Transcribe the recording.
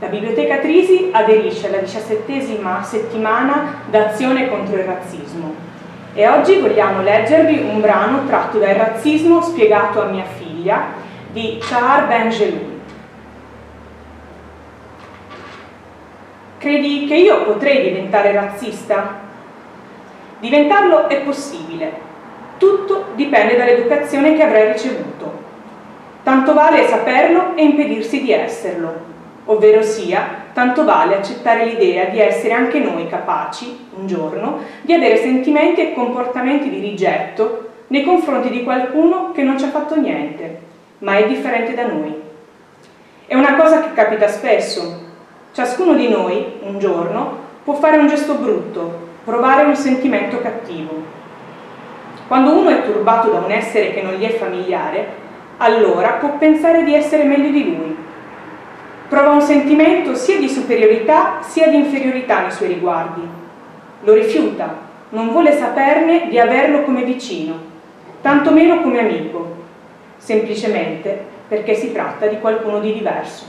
La Biblioteca Trisi aderisce alla diciassettesima settimana d'azione contro il razzismo e oggi vogliamo leggervi un brano tratto dal razzismo spiegato a mia figlia di Char Benjeloun. Credi che io potrei diventare razzista? Diventarlo è possibile, tutto dipende dall'educazione che avrai ricevuto. Tanto vale saperlo e impedirsi di esserlo ovvero sia, tanto vale accettare l'idea di essere anche noi capaci, un giorno, di avere sentimenti e comportamenti di rigetto nei confronti di qualcuno che non ci ha fatto niente, ma è differente da noi. È una cosa che capita spesso. Ciascuno di noi, un giorno, può fare un gesto brutto, provare un sentimento cattivo. Quando uno è turbato da un essere che non gli è familiare, allora può pensare di essere meglio di lui, Prova un sentimento sia di superiorità sia di inferiorità nei suoi riguardi. Lo rifiuta, non vuole saperne di averlo come vicino, tantomeno come amico, semplicemente perché si tratta di qualcuno di diverso.